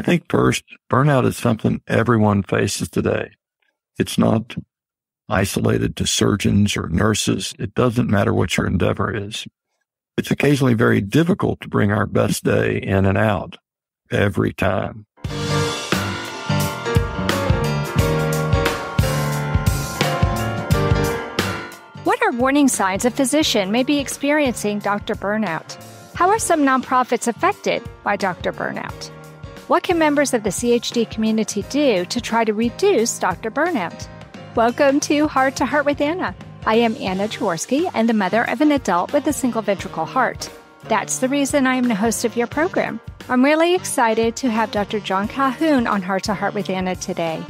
I think first, burnout is something everyone faces today. It's not isolated to surgeons or nurses. It doesn't matter what your endeavor is. It's occasionally very difficult to bring our best day in and out every time. What are warning signs a physician may be experiencing Dr. Burnout? How are some nonprofits affected by Dr. Burnout? What can members of the CHD community do to try to reduce Dr. Burnout? Welcome to Heart to Heart with Anna. I am Anna Jaworski and the mother of an adult with a single ventricle heart. That's the reason I am the host of your program. I'm really excited to have Dr. John Calhoon on Heart to Heart with Anna today.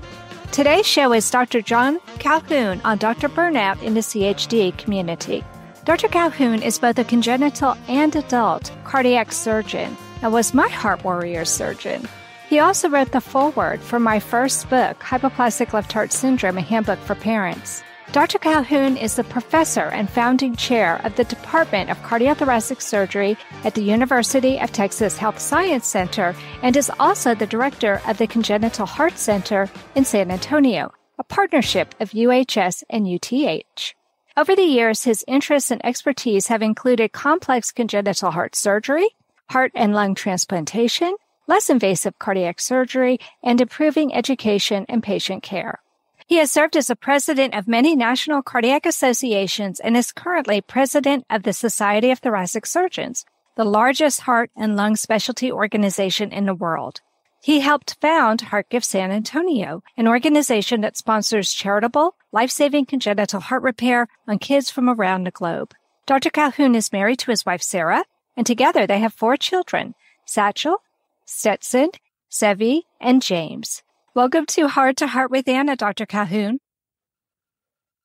Today's show is Dr. John Calhoon on Dr. Burnout in the CHD community. Dr. Calhoon is both a congenital and adult cardiac surgeon and was my heart warrior surgeon. He also wrote the foreword for my first book, Hypoplastic Left Heart Syndrome, a handbook for parents. Dr. Calhoon is the professor and founding chair of the Department of Cardiothoracic Surgery at the University of Texas Health Science Center and is also the director of the Congenital Heart Center in San Antonio, a partnership of UHS and UTH. Over the years, his interests and expertise have included complex congenital heart surgery, heart and lung transplantation, less invasive cardiac surgery, and improving education and patient care. He has served as a president of many national cardiac associations and is currently president of the Society of Thoracic Surgeons, the largest heart and lung specialty organization in the world. He helped found HeartGift San Antonio, an organization that sponsors charitable, life-saving congenital heart repair on kids from around the globe. Dr. Calhoon is married to his wife Sarah, and together they have four children, Satchel, Stetson, Seve, and James. Welcome to Heart to Heart with Anna, Dr. Calhoon.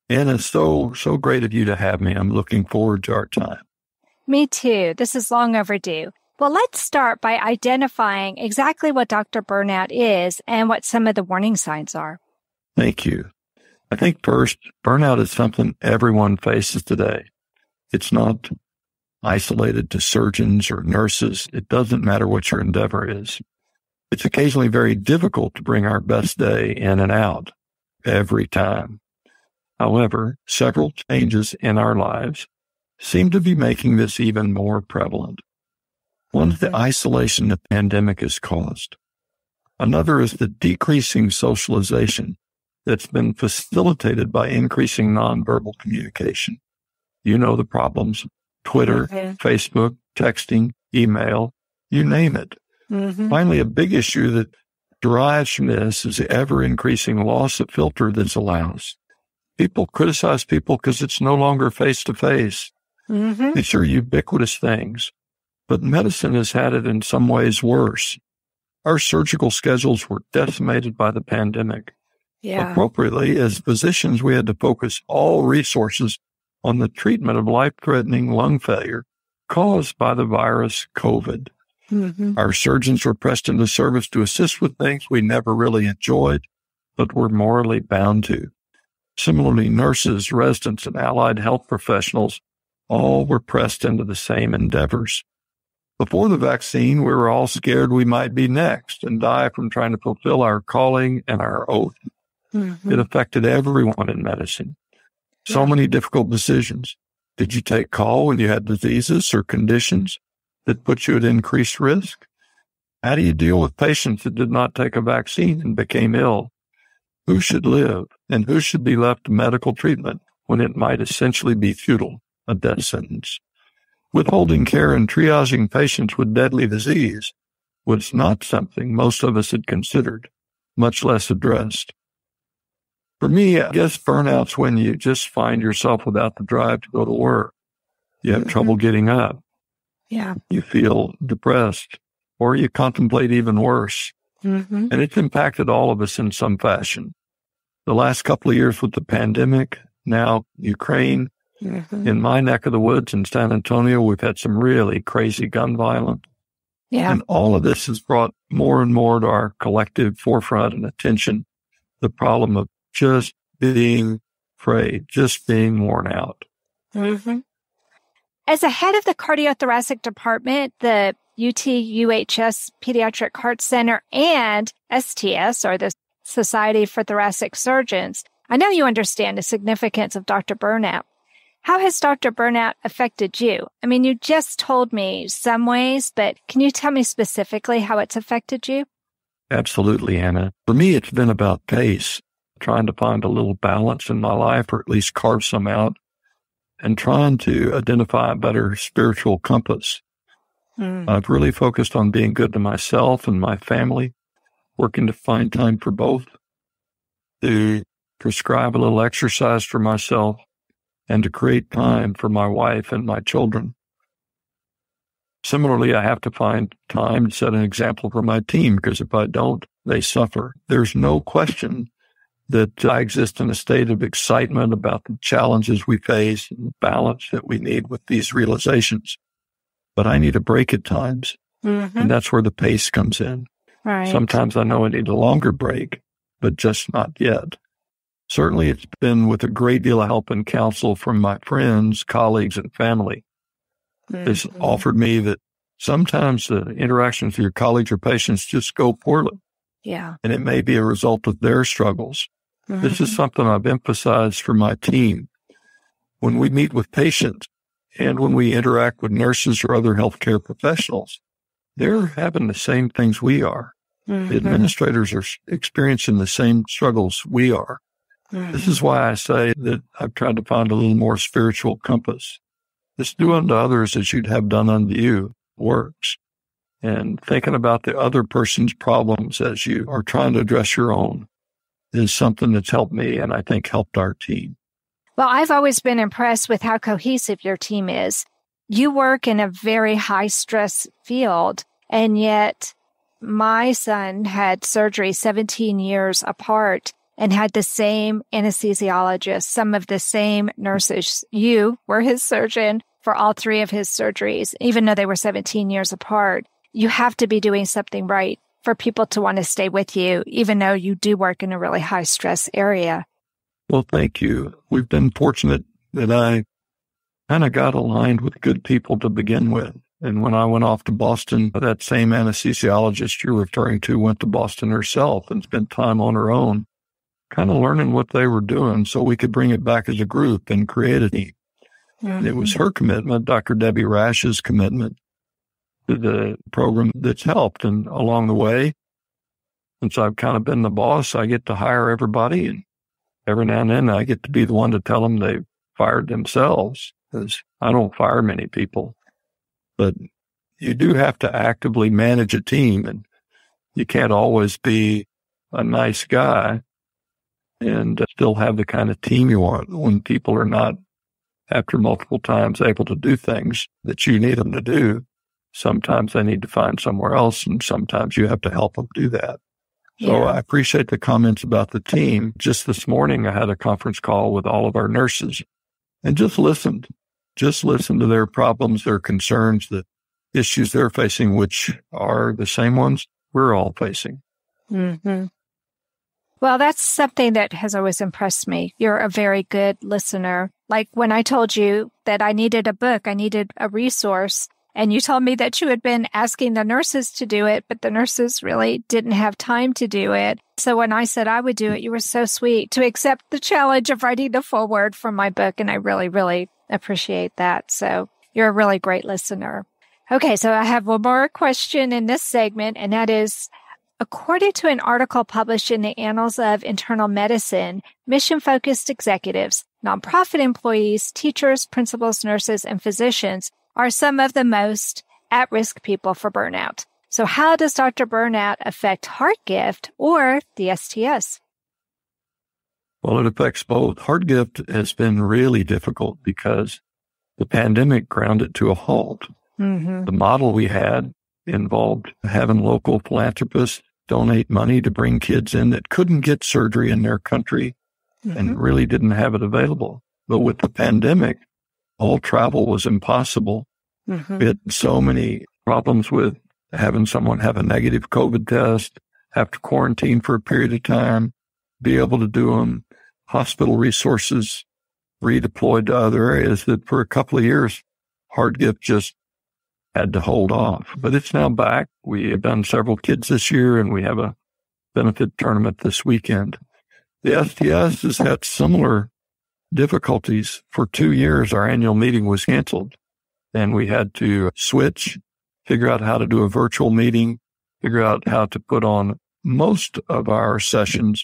Anna, so, so great of you to have me. I'm looking forward to our time. Me too. This is long overdue. Well, let's start by identifying exactly what Dr. Burnout is and what some of the warning signs are. Thank you. I think first, burnout is something everyone faces today. It's not isolated to surgeons or nurses. It doesn't matter what your endeavor is. It's occasionally very difficult to bring our best day in and out every time. However, several changes in our lives seem to be making this even more prevalent. One is the mm-hmm. isolation the pandemic has caused. Another is the decreasing socialization that's been facilitated by increasing nonverbal communication. You know the problems Twitter, Facebook, texting, email, you name it. Mm-hmm. Finally, a big issue that derives from this is the ever increasing loss of filter that's allows. People criticize people because it's no longer face to face. These are ubiquitous things, but medicine has had it in some ways worse. Our surgical schedules were decimated by the pandemic. Yeah. Appropriately, as physicians, we had to focus all resources on the treatment of life threatening lung failure caused by the virus COVID. Mm-hmm. Our surgeons were pressed into service to assist with things we never really enjoyed, but were morally bound to. Similarly, nurses, residents, and allied health professionals all were pressed into the same endeavors. Before the vaccine, we were all scared we might be next and die from trying to fulfill our calling and our oath. Mm-hmm. It affected everyone in medicine. So many difficult decisions. Did you take call when you had diseases or conditions that put you at increased risk? How do you deal with patients that did not take a vaccine and became ill? Who should live and who should be left to medical treatment when it might essentially be futile, a death sentence? Withholding care and triaging patients with deadly disease was not something most of us had considered, much less addressed. For me, I guess burnout's when you just find yourself without the drive to go to work. You have mm-hmm. trouble getting up. Yeah. You feel depressed or you contemplate even worse. Mm-hmm. And it's impacted all of us in some fashion. The last couple of years with the pandemic, now Ukraine, mm-hmm. in my neck of the woods in San Antonio, we've had some really crazy gun violence. Yeah. And all of this has brought more and more to our collective forefront and attention the problem of just being afraid, just being worn out. Mm-hmm. As a head of the cardiothoracic department, the UT UHS Pediatric Heart Center and STS, or the Society for Thoracic Surgeons, I know you understand the significance of Dr. Burnout. How has Dr. Burnout affected you? I mean, you just told me some ways, but can you tell me specifically how it's affected you? Absolutely, Anna. For me, it's been about pace, trying to find a little balance in my life or at least carve some out and trying to identify a better spiritual compass. Mm. I've really focused on being good to myself and my family, working to find time for both, to prescribe a little exercise for myself, and to create time for my wife and my children. Similarly, I have to find time to set an example for my team because if I don't, they suffer. There's no question that I exist in a state of excitement about the challenges we face and the balance that we need with these realizations. But I need a break at times. Mm-hmm. And that's where the pace comes in. Right. Sometimes I know I need a longer break, but just not yet. Certainly it's been with a great deal of help and counsel from my friends, colleagues, and family. Mm-hmm. This offered me that sometimes the interactions with your colleagues or patients just go poorly. Yeah. And it may be a result of their struggles. Mm-hmm. This is something I've emphasized for my team. When we meet with patients and when we interact with nurses or other healthcare professionals, they're having the same things we are. Mm-hmm. The administrators are experiencing the same struggles we are. Mm-hmm. This is why I say that I've tried to find a little more spiritual compass. This do unto others as you'd have done unto you works. And thinking about the other person's problems as you are trying to address your own is something that's helped me and I think helped our team. Well, I've always been impressed with how cohesive your team is. You work in a very high stress field, and yet my son had surgery 17 years apart and had the same anesthesiologist, some of the same nurses. You were his surgeon for all three of his surgeries, even though they were 17 years apart. You have to be doing something right for people to want to stay with you, even though you do work in a really high stress area. Well, thank you. We've been fortunate that I kind of got aligned with good people to begin with. And when I went off to Boston, that same anesthesiologist you're referring to went to Boston herself and spent time on her own kind of learning what they were doing so we could bring it back as a group and create a team. Mm-hmm. It was her commitment, Dr. Debbie Rash's commitment the program that's helped. And along the way, since I've kind of been the boss, I get to hire everybody. And every now and then I get to be the one to tell them they fired themselves because I don't fire many people. But you do have to actively manage a team and you can't always be a nice guy and uh, still have the kind of team you want when people are not, after multiple times, able to do things that you need them to do. Sometimes they need to find somewhere else, and sometimes you have to help them do that. Yeah. So I appreciate the comments about the team. Just this morning, I had a conference call with all of our nurses and just listened, just listened to their problems, their concerns, the issues they're facing, which are the same ones we're all facing. Mm-hmm. Well, that's something that has always impressed me. You're a very good listener. Like when I told you that I needed a book, I needed a resource, and you told me that you had been asking the nurses to do it, but the nurses really didn't have time to do it. So when I said I would do it, you were so sweet to accept the challenge of writing the foreword for my book. And I really, really appreciate that. So you're a really great listener. Okay. So I have one more question in this segment, and that is, According to an article published in the Annals of Internal Medicine, mission focused executives, nonprofit employees, teachers, principals, nurses, and physicians are some of the most at risk people for burnout. So how does Dr. Burnout affect HeartGift or the STS? Well, it affects both. HeartGift has been really difficult because the pandemic ground it to a halt. Mm-hmm. The model we had involved having local philanthropists donate money to bring kids in that couldn't get surgery in their country mm-hmm. and really didn't have it available. But with the pandemic, all travel was impossible. Mm-hmm. We had so many problems with having someone have a negative COVID test, have to quarantine for a period of time, be able to do them, hospital resources redeployed to other areas that for a couple of years, HeartGift just had to hold off, but it's now back. We have done several kids this year and we have a benefit tournament this weekend. The STS has had similar difficulties. For two years, our annual meeting was canceled and we had to switch, figure out how to do a virtual meeting, figure out how to put on most of our sessions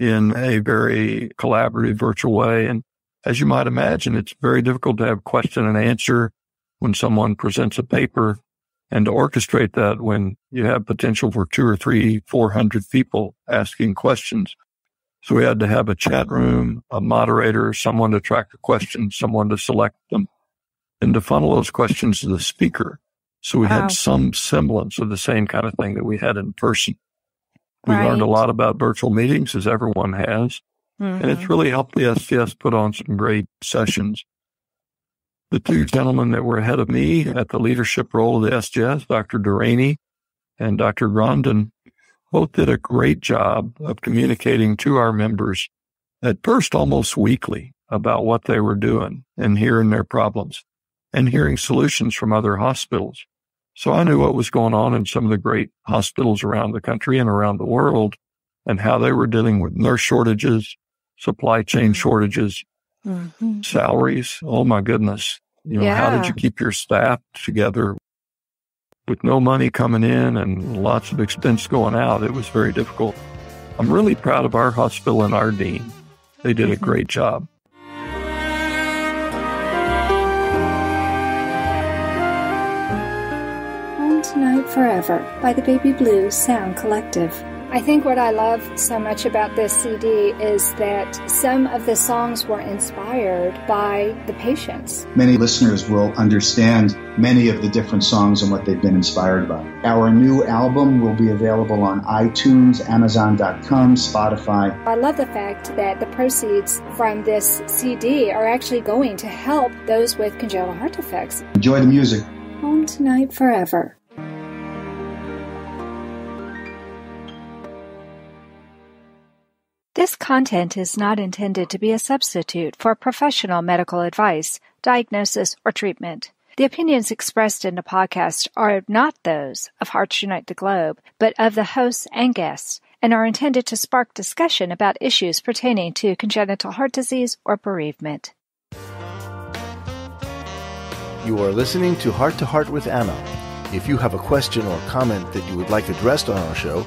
in a very collaborative virtual way. And as you might imagine, it's very difficult to have question and answer when someone presents a paper and to orchestrate that when you have potential for two or three, 400 people asking questions. So we had to have a chat room, a moderator, someone to track the questions, someone to select them and to funnel those questions to the speaker. So we wow. had some semblance of the same kind of thing that we had in person. We right. learned a lot about virtual meetings as everyone has. Mm-hmm. And it's mm-hmm. really helped the STS put on some great sessions. The two gentlemen that were ahead of me at the leadership role of the STS, Dr. Duraney and Dr. Grondin, both did a great job of communicating to our members at first almost weekly about what they were doing and hearing their problems and hearing solutions from other hospitals. So I knew what was going on in some of the great hospitals around the country and around the world and how they were dealing with nurse shortages, supply chain mm-hmm. shortages, mm-hmm. salaries. Oh my goodness. You know, yeah. how did you keep your staff together with no money coming in and lots of expense going out? It was very difficult. I'm really proud of our hospital and our dean. They did a mm-hmm. great job. Home Tonight Forever by the Baby Blue Sound Collective. I think what I love so much about this CD is that some of the songs were inspired by the patients. Many listeners will understand many of the different songs and what they've been inspired by. Our new album will be available on iTunes, Amazon.com, Spotify. I love the fact that the proceeds from this CD are actually going to help those with congenital heart defects. Enjoy the music. Home Tonight Forever. This content is not intended to be a substitute for professional medical advice, diagnosis, or treatment. The opinions expressed in the podcast are not those of Hearts Unite the Globe, but of the hosts and guests, and are intended to spark discussion about issues pertaining to congenital heart disease or bereavement. You are listening to Heart to Heart with Anna. If you have a question or comment that you would like addressed on our show,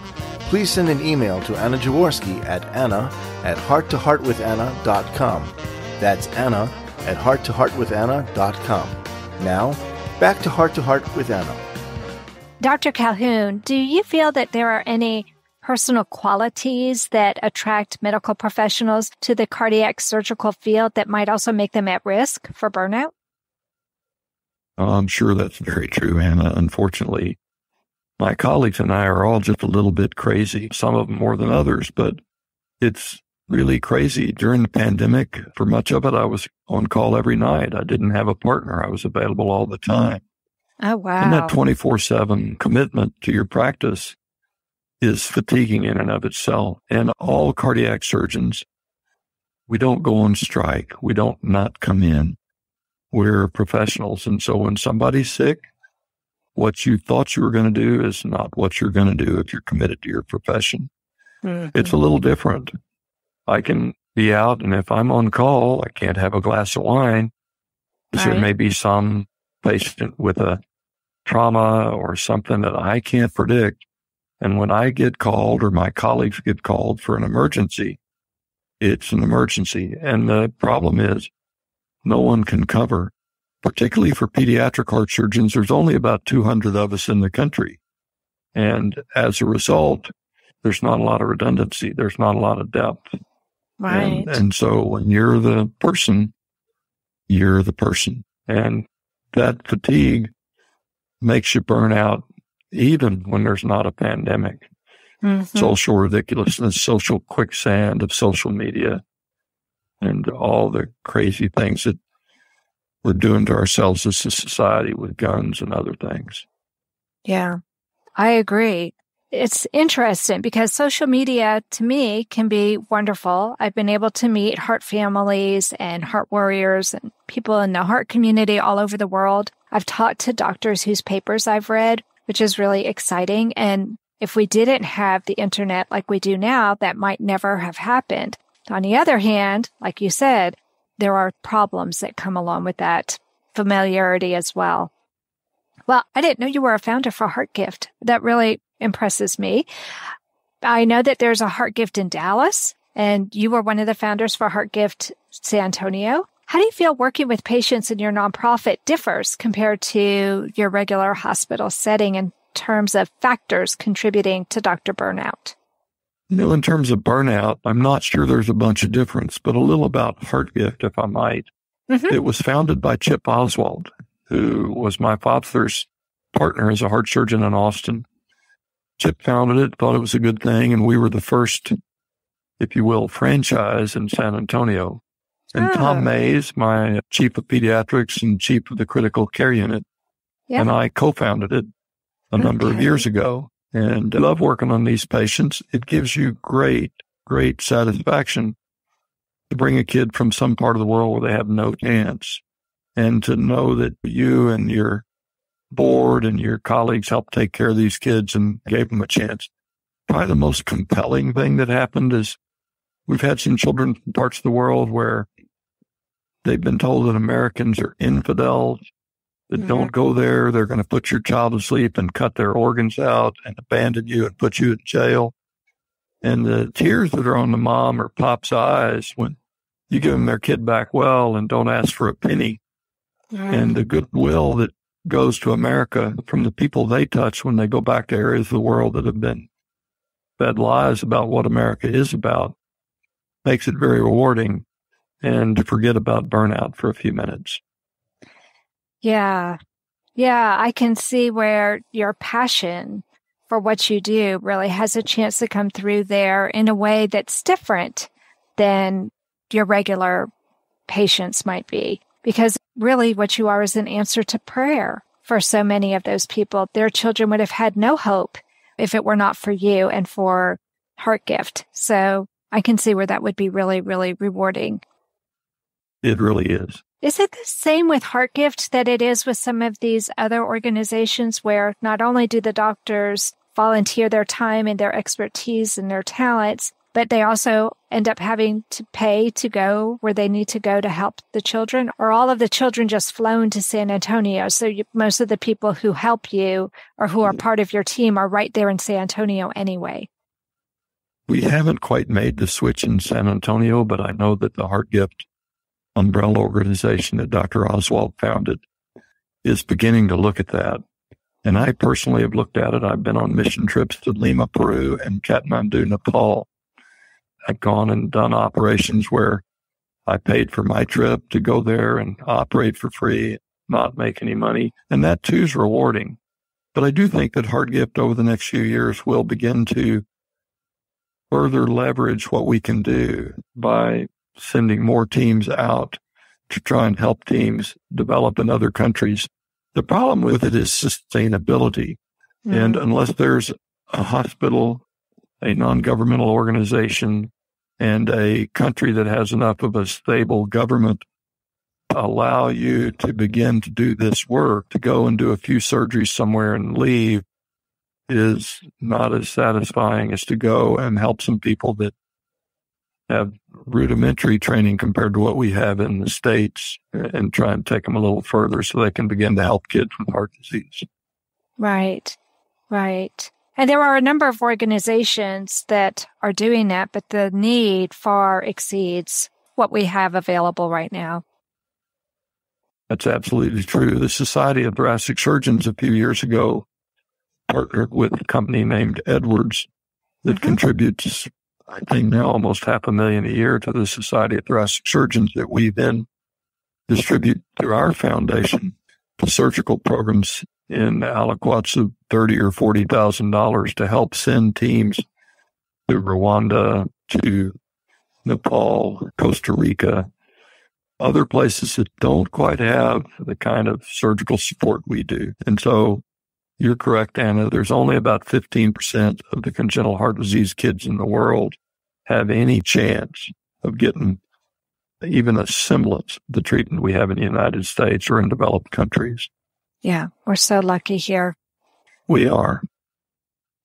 please send an email to Anna Jaworski at anna at hearttoheartwithanna.com. That's Anna at hearttoheartwithanna.com. Now, back to Heart to Heart with Anna. Dr. Calhoon, do you feel that there are any personal qualities that attract medical professionals to the cardiac surgical field that might also make them at risk for burnout? I'm sure that's very true, Anna. Unfortunately, my colleagues and I are all just a little bit crazy, some of them more than others, but it's really crazy. During the pandemic, for much of it, I was on call every night. I didn't have a partner. I was available all the time. Oh, wow. And that 24 7 commitment to your practice is fatiguing in and of itself. And all cardiac surgeons, we don't go on strike. We don't not come in. We're professionals. And so when somebody's sick, what you thought you were going to do is not what you're going to do if you're committed to your profession. Mm-hmm. It's a little different. I can be out and if I'm on call, I can't have a glass of wine right. there may be some patient with a trauma or something that I can't predict. And when I get called or my colleagues get called for an emergency, it's an emergency. And the problem is no one can cover particularly for pediatric heart surgeons, there's only about 200 of us in the country. And as a result, there's not a lot of redundancy. There's not a lot of depth. Right. And, and so when you're the person, you're the person. And that fatigue makes you burn out even when there's not a pandemic. Mm-hmm. Social ridiculousness, social quicksand of social media and all the crazy things that we're doing to ourselves as a society with guns and other things. Yeah, I agree. it's interesting because social media to me can be wonderful. I've been able to meet heart families and heart warriors and people in the heart community all over the world. I've talked to doctors whose papers I've read, which is really exciting. And if we didn't have the internet like we do now, that might never have happened. On the other hand, like you said, there are problems that come along with that familiarity as well. Well, I didn't know you were a founder for HeartGift. That really impresses me. I know that there's a HeartGift in Dallas, and you were one of the founders for HeartGift San Antonio. How do you feel working with patients in your nonprofit differs compared to your regular hospital setting in terms of factors contributing to doctor burnout? You know, in terms of burnout, I'm not sure there's a bunch of difference, but a little about HeartGift, if I might. Mm-hmm. It was founded by Chip Oswalt, who was my father's partner as a heart surgeon in Austin. Chip founded it, thought it was a good thing, and we were the first, if you will, franchise in San Antonio. And oh. Tom Mays, my chief of pediatrics and chief of the critical care unit, yeah. and I co-founded it a number okay. of years ago. And I love working on these patients. It gives you great, great satisfaction to bring a kid from some part of the world where they have no chance and to know that you and your board and your colleagues helped take care of these kids and gave them a chance. Probably the most compelling thing that happened is we've had some children from parts of the world where they've been told that Americans are infidels, that mm-hmm. don't go there. They're going to put your child to sleep and cut their organs out and abandon you and put you in jail. And the tears that are on the mom or pop's eyes when you give them their kid back well and don't ask for a penny. Mm-hmm. And the goodwill that goes to America from the people they touch when they go back to areas of the world that have been fed lies about what America is about makes it very rewarding and to forget about burnout for a few minutes. Yeah. Yeah. I can see where your passion for what you do really has a chance to come through there in a way that's different than your regular patients might be because really what you are is an answer to prayer for so many of those people. Their children would have had no hope if it were not for you and for HeartGift. So I can see where that would be really, really rewarding. It really is. Is it the same with HeartGift that it is with some of these other organizations where not only do the doctors volunteer their time and their expertise and their talents, but they also end up having to pay to go where they need to go to help the children or all of the children just flown to San Antonio. So you, most of the people who help you or who are mm. part of your team are right there in San Antonio anyway. We haven't quite made the switch in San Antonio, but I know that the HeartGift umbrella organization that Dr. Oswalt founded is beginning to look at that. And I personally have looked at it. I've been on mission trips to Lima, Peru and Kathmandu, Nepal I've gone and done operations where I paid for my trip to go there and operate for free, not make any money. And that too is rewarding. But I do think that HeartGift over the next few years will begin to further leverage what we can do by sending more teams out to try and help teams develop in other countries. The problem with it is sustainability. Mm-hmm. And unless there's a hospital, a non-governmental organization, and a country that has enough of a stable government allow you to begin to do this work, to go and do a few surgeries somewhere and leave is not as satisfying as to go and help some people that have rudimentary training compared to what we have in the States and try and take them a little further so they can begin to help kids with heart disease. Right, right. And there are a number of organizations that are doing that, but the need far exceeds what we have available right now. That's absolutely true. The Society of Thoracic Surgeons a few years ago partnered with a company named Edwards that mm-hmm. contributes, I think now almost half a million a year to the Society of Thoracic Surgeons that we then distribute through our foundation to surgical programs in aliquots of thirty or forty thousand dollars to help send teams to Rwanda, to Nepal, Costa Rica, other places that don't quite have the kind of surgical support we do. And so you're correct, Anna. There's only about 15% of the congenital heart disease kids in the world have any chance of getting even a semblance of the treatment we have in the United States or in developed countries. Yeah, we're so lucky here. We are.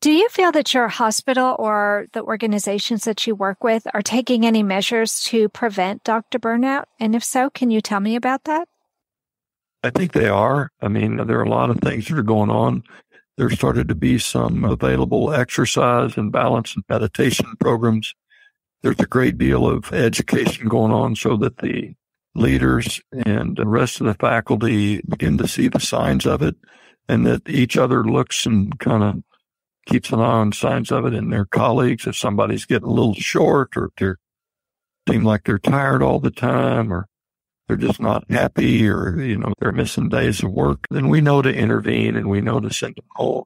Do you feel that your hospital or the organizations that you work with are taking any measures to prevent doctor burnout? And if so, can you tell me about that? I think they are. I mean, there are a lot of things that are going on. There started to be some available exercise and balance and meditation programs. There's a great deal of education going on so that the leaders and the rest of the faculty begin to see the signs of it and that each other looks and kind of keeps an eye on signs of it in their colleagues. If somebody's getting a little short or they seem like they're tired all the time or they're just not happy or, you know, they're missing days of work, then we know to intervene and we know to send them home,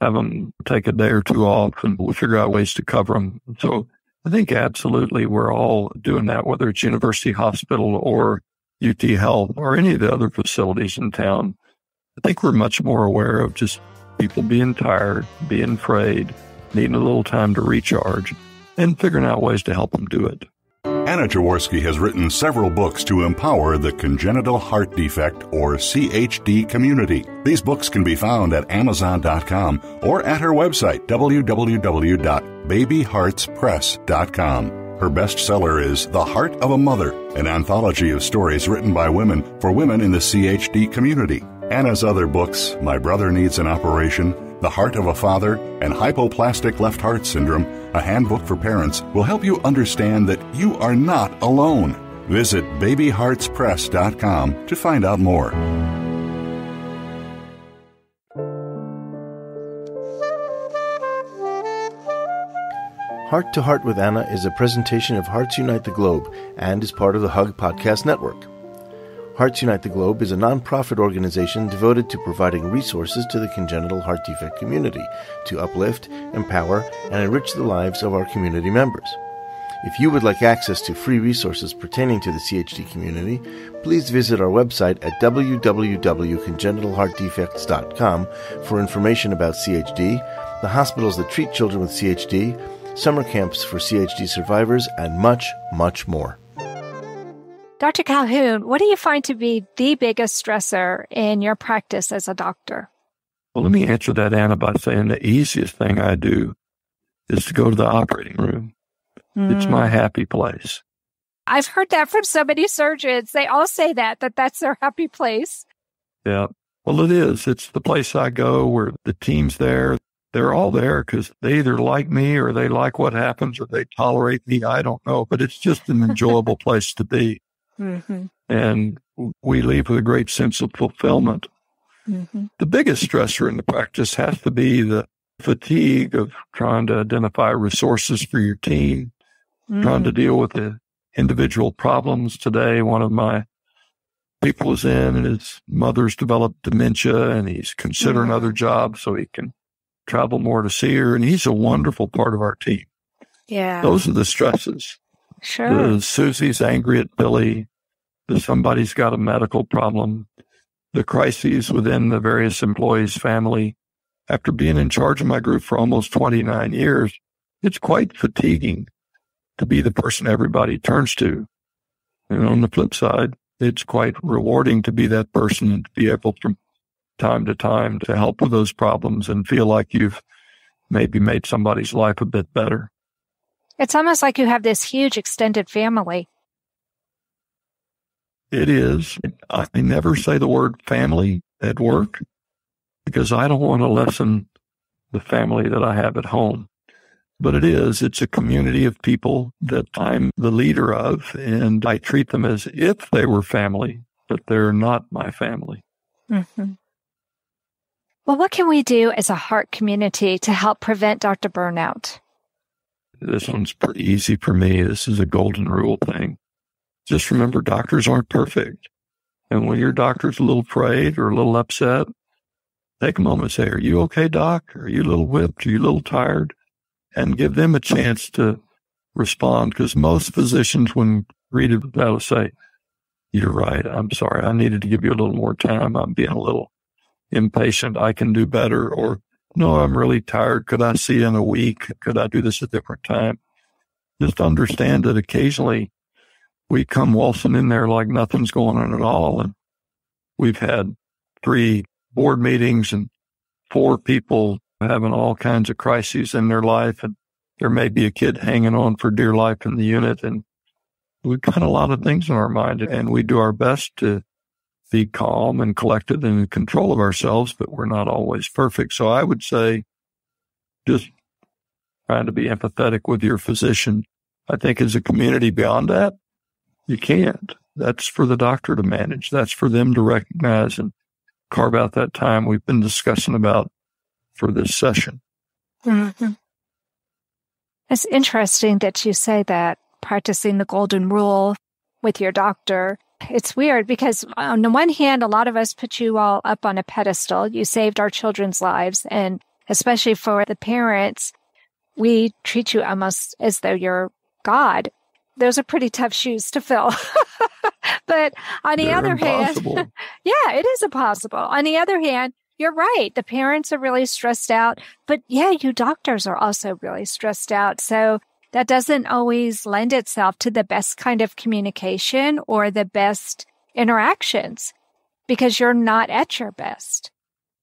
have them take a day or two off and we'll figure out ways to cover them. So I think absolutely we're all doing that, whether it's University Hospital or UT Health or any of the other facilities in town. I think we're much more aware of just people being tired, being afraid, needing a little time to recharge, and figuring out ways to help them do it. Anna Jaworski has written several books to empower the congenital heart defect or CHD community. These books can be found at Amazon.com or at her website, www.babyheartspress.com. Her bestseller is The Heart of a Mother, an anthology of stories written by women for women in the CHD community. Anna's other books, My Brother Needs an Operation, The Heart of a Father, and Hypoplastic Left Heart Syndrome, a handbook for parents, will help you understand that you are not alone. Visit babyheartspress.com to find out more. Heart to Heart with Anna is a presentation of Hearts Unite the Globe and is part of the Hug Podcast Network. Hearts Unite the Globe is a nonprofit organization devoted to providing resources to the congenital heart defect community to uplift, empower, and enrich the lives of our community members. If you would like access to free resources pertaining to the CHD community, please visit our website at www.congenitalheartdefects.com for information about CHD, the hospitals that treat children with CHD, summer camps for CHD survivors, and much, much more. Dr. Calhoon, what do you find to be the biggest stressor in your practice as a doctor? Well, let me answer that, Anna, by saying the easiest thing I do is to go to the operating room. Mm. It's my hmm. happy place. I've heard that from so many surgeons. They all say that, that that's their happy place. Yeah. Well, it is. It's the place I go where the team's there. They're all there because they either like me or they like what happens or they tolerate me. I don't know, but it's just an enjoyable place to be. Mm-hmm. And we leave with a great sense of fulfillment. Mm-hmm. The biggest stressor in the practice has to be the fatigue of trying to identify resources for your team, mm-hmm. trying to mm-hmm. deal with the individual problems. Today, one of my people is in and his mother's developed dementia and he's considering mm-hmm. other jobs so he can travel more to see her. And he's a wonderful part of our team. Yeah. Those are the stresses. Sure. The Susie's angry at Billy. The somebody's got a medical problem. The crises within the various employees' family. After being in charge of my group for almost 29 years, it's quite fatiguing to be the person everybody turns to. And on the flip side, it's quite rewarding to be that person and to be able from time to time to help with those problems and feel like you've maybe made somebody's life a bit better. It's almost like you have this huge extended family. It is. I never say the word family at work because I don't want to lessen the family that I have at home. But it is, it's a community of people that I'm the leader of, and I treat them as if they were family, but they're not my family. Mm-hmm. Well, what can we do as a heart community to help prevent Dr. Burnout? This one's pretty easy for me. This is a golden rule thing. Just remember, doctors aren't perfect. And when your doctor's a little afraid or a little upset, take a moment and say, Are you okay, doc? Are you a little whipped? Are you a little tired? And give them a chance to respond because most physicians, when greeted with that, will say, You're right. I'm sorry. I needed to give you a little more time. I'm being a little impatient. I can do better. Or no, I'm really tired. Could I see in a week? Could I do this a different time? Just understand that occasionally we come waltzing in there like nothing's going on at all. And we've had three board meetings and four people having all kinds of crises in their life. And there may be a kid hanging on for dear life in the unit. And we've got a lot of things in our mind and we do our best to be calm and collected and in control of ourselves, but we're not always perfect. So I would say just trying to be empathetic with your physician. I think as a community beyond that, you can't. That's for the doctor to manage. That's for them to recognize and carve out that time we've been discussing about for this session. Mm-hmm. It's interesting that you say that practicing the golden rule with your doctor. It's weird because on the one hand, a lot of us put you all up on a pedestal. You saved our children's lives. And especially for the parents, we treat you almost as though you're God. Those are pretty tough shoes to fill. but on the They're other impossible. hand, yeah, it is impossible. On the other hand, you're right. The parents are really stressed out, but yeah, you doctors are also really stressed out. So that doesn't always lend itself to the best kind of communication or the best interactions because you're not at your best.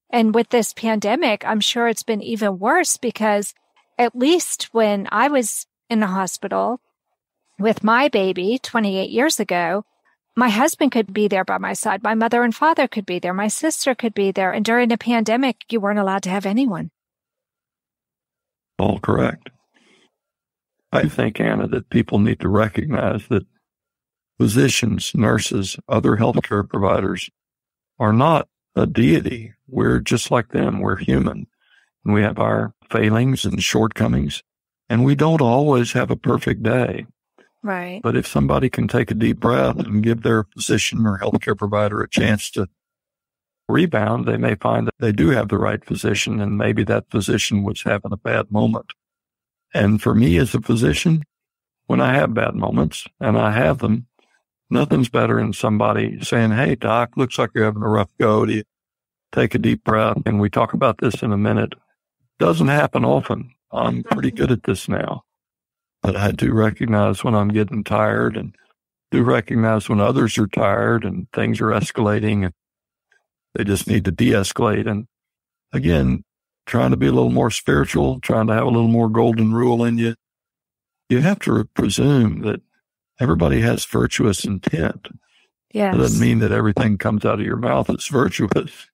And with this pandemic, I'm sure it's been even worse because at least when I was in the hospital with my baby 28 years ago, my husband could be there by my side. My mother and father could be there. My sister could be there. And during the pandemic, you weren't allowed to have anyone. All correct. I think, Anna, that people need to recognize that physicians, nurses, other healthcare providers are not a deity. We're just like them. We're human. And we have our failings and shortcomings, and we don't always have a perfect day. Right. But if somebody can take a deep breath and give their physician or healthcare provider a chance to rebound, they may find that they do have the right physician and maybe that physician was having a bad moment. And for me as a physician, when I have bad moments and I have them, nothing's better than somebody saying, Hey, doc, looks like you're having a rough go. Do you take a deep breath? And we talk about this in a minute. Doesn't happen often. I'm pretty good at this now, but I do recognize when I'm getting tired and do recognize when others are tired and things are escalating and they just need to de-escalate. And again, trying to be a little more spiritual, trying to have a little more golden rule in you, you have to presume that everybody has virtuous intent. Yes. That doesn't mean that everything comes out of your mouth is virtuous.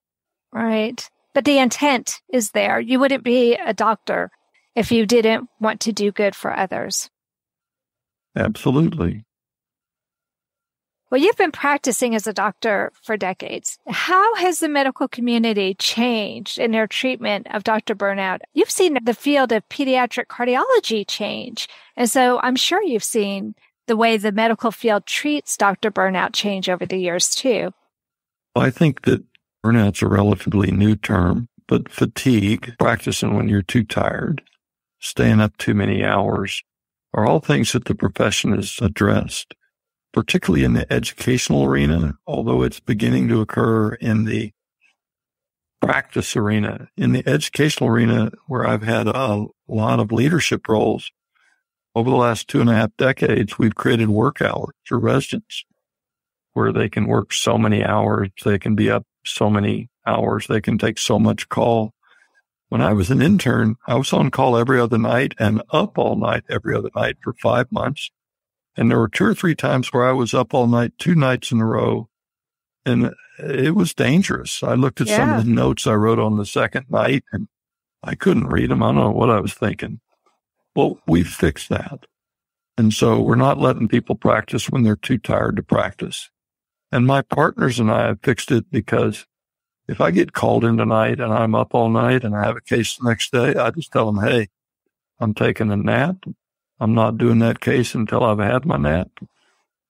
Right. But the intent is there. You wouldn't be a doctor if you didn't want to do good for others. Absolutely. Well, you've been practicing as a doctor for decades. How has the medical community changed in their treatment of Dr. Burnout? You've seen the field of pediatric cardiology change. And so I'm sure you've seen the way the medical field treats Dr. Burnout change over the years too. I think that burnout's a relatively new term, but fatigue, practicing when you're too tired, staying up too many hours are all things that the profession has addressed, particularly in the educational arena, although it's beginning to occur in the practice arena. In the educational arena, where I've had a lot of leadership roles over the last two and a half decades, we've created work hours for residents where they can work so many hours. They can be up so many hours. They can take so much call. When I was an intern, I was on call every other night and up all night every other night for five months. And there were two or three times where I was up all night, two nights in a row. And it was dangerous. I looked at yeah. some of the notes I wrote on the second night and I couldn't read them. I don't know what I was thinking. Well, we fixed that. And so we're not letting people practice when they're too tired to practice. And my partners and I have fixed it because if I get called in tonight and I'm up all night and I have a case the next day, I just tell them, Hey, I'm taking a nap. I'm not doing that case until I've had my nap.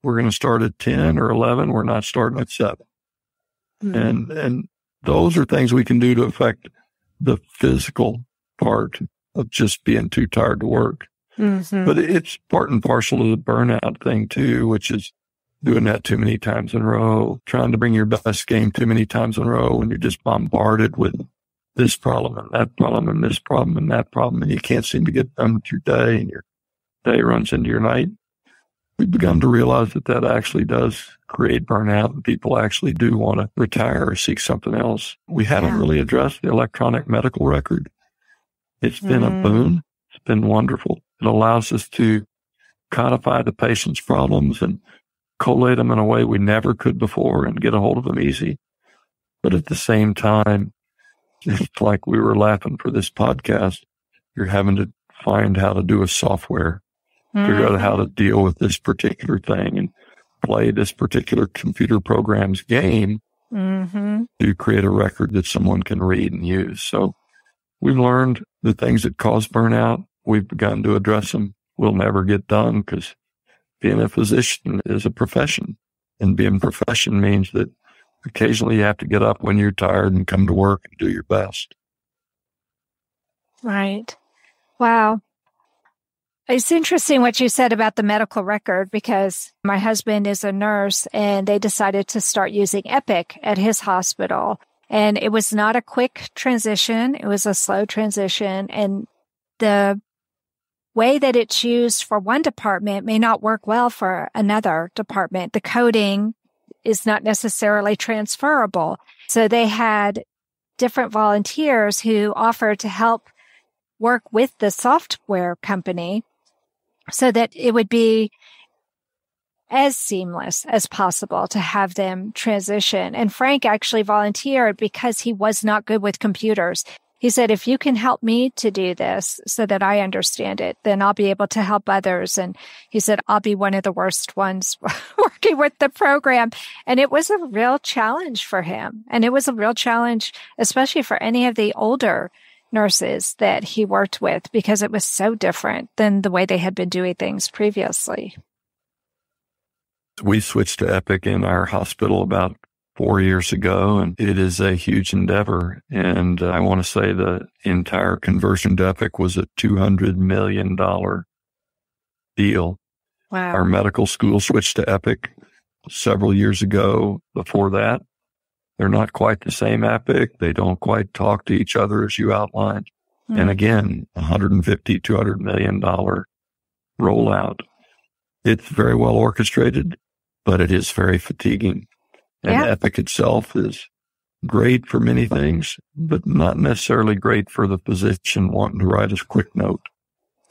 We're going to start at 10 or 11. We're not starting at 7 mm-hmm. And, and those are things we can do to affect the physical part of just being too tired to work. Mm-hmm. But it's part and parcel of the burnout thing too, which is doing that too many times in a row, trying to bring your best game too many times in a row, and you're just bombarded with this problem and that problem and this problem and that problem, and you can't seem to get done with your day, and your day runs into your night. We've begun to realize that that actually does create burnout and people actually do want to retire or seek something else. We haven't yeah. really addressed the electronic medical record. It's been mm. a boon. It's been wonderful. It allows us to codify the patient's problems and collate them in a way we never could before and get a hold of them easy. But at the same time, it's like we were laughing for this podcast. You're having to find how to do a software, mm-hmm. figure out how to deal with this particular thing and play this particular computer program's game mm-hmm. to create a record that someone can read and use. So we've learned the things that cause burnout. We've begun to address them. We'll never get done because being a physician is a profession and being a profession means that occasionally you have to get up when you're tired and come to work and do your best. Right. Wow. It's interesting what you said about the medical record because my husband is a nurse and they decided to start using Epic at his hospital. And it was not a quick transition. It was a slow transition. And the way that it's used for one department may not work well for another department. The coding is not necessarily transferable. So they had different volunteers who offered to help work with the software company so that it would be as seamless as possible to have them transition. And Frank actually volunteered because he was not good with computers. He said, if you can help me to do this so that I understand it, then I'll be able to help others. And he said, I'll be one of the worst ones working with the program. And it was a real challenge for him. And it was a real challenge, especially for any of the older nurses that he worked with because it was so different than the way they had been doing things previously. We switched to Epic in our hospital about four years ago, and it is a huge endeavor. And uh, I want to say the entire conversion to Epic was a $200 million deal. Wow. Our medical school switched to Epic several years ago. Before that, they're not quite the same Epic. They don't quite talk to each other as you outlined. Mm. And again, 150, 200 million dollar rollout. It's very well orchestrated, but it is very fatiguing. And yeah. Epic itself is great for many things, but not necessarily great for the physician wanting to write a quick note.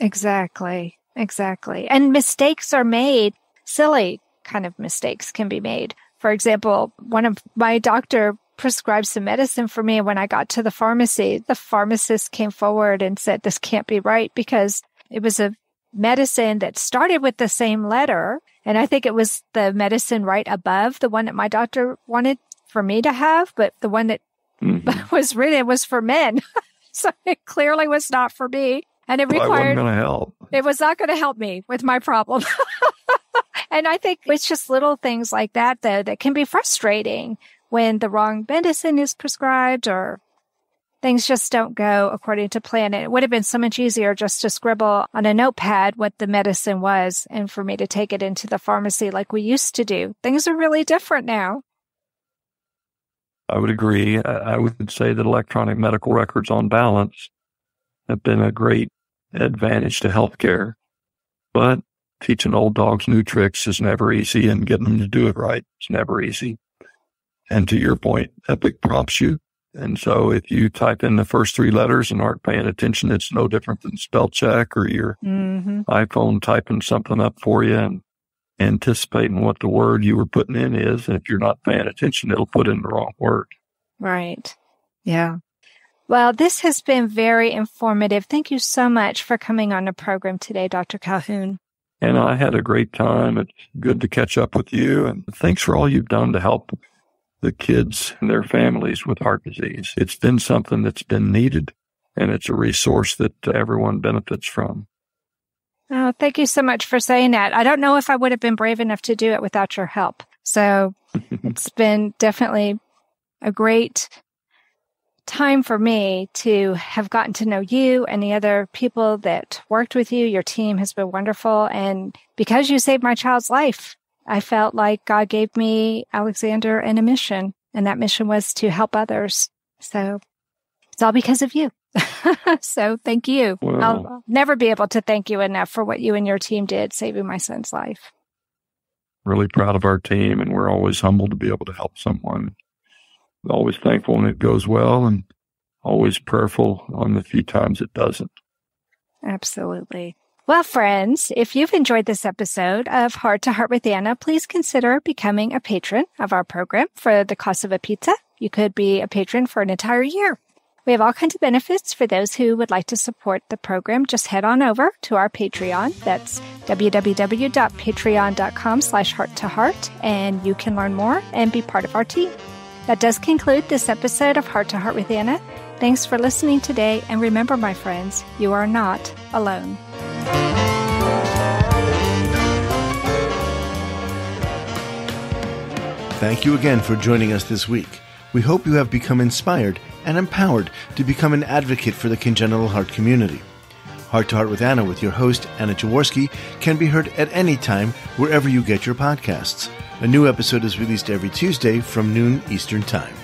Exactly. Exactly. And mistakes are made. Silly kind of mistakes can be made. For example, one of my doctor prescribed some medicine for me. And when I got to the pharmacy, the pharmacist came forward and said, this can't be right because it was a medicine that started with the same letter. And I think it was the medicine right above the one that my doctor wanted for me to have, but the one that mm-hmm. was written was for men. so it clearly was not for me. And it required, well, it was not going to help me with my problem. And I think it's just little things like that, though, that can be frustrating when the wrong medicine is prescribed or things just don't go according to plan. It would have been so much easier just to scribble on a notepad what the medicine was and for me to take it into the pharmacy like we used to do. Things are really different now. I would agree. I would say that electronic medical records on balance have been a great advantage to healthcare. But teaching old dogs new tricks is never easy and getting them to do it right is never easy. And to your point, Epic prompts you. And so if you type in the first three letters and aren't paying attention, it's no different than spell check or your mm-hmm. iPhone typing something up for you and anticipating what the word you were putting in is. And if you're not paying attention, it'll put in the wrong word. Right. Yeah. Well, this has been very informative. Thank you so much for coming on the program today, Dr. Calhoon. And I had a great time. It's good to catch up with you. And thanks for all you've done to help the kids and their families with heart disease. It's been something that's been needed and it's a resource that everyone benefits from. Oh, thank you so much for saying that. I don't know if I would have been brave enough to do it without your help. So it's been definitely a great time for me to have gotten to know you and the other people that worked with you. Your team has been wonderful. And because you saved my child's life, I felt like God gave me Alexander and a mission, and that mission was to help others. So it's all because of you. so thank you. Well, I'll never be able to thank you enough for what you and your team did saving my son's life. Really proud of our team, and we're always humbled to be able to help someone. Always thankful when it goes well, and always prayerful on the few times it doesn't. Absolutely. Well, friends, if you've enjoyed this episode of Heart to Heart with Anna, please consider becoming a patron of our program for the cost of a pizza. You could be a patron for an entire year. We have all kinds of benefits for those who would like to support the program. Just head on over to our Patreon. That's www.patreon.com slash heart to heart, and you can learn more and be part of our team. That does conclude this episode of Heart to Heart with Anna. Thanks for listening today, and remember, my friends, you are not alone. Thank you again for joining us this week. We hope you have become inspired and empowered to become an advocate for the congenital heart community. Heart to Heart with Anna with your host, Anna Jaworski, can be heard at any time wherever you get your podcasts. A new episode is released every Tuesday from noon Eastern Time.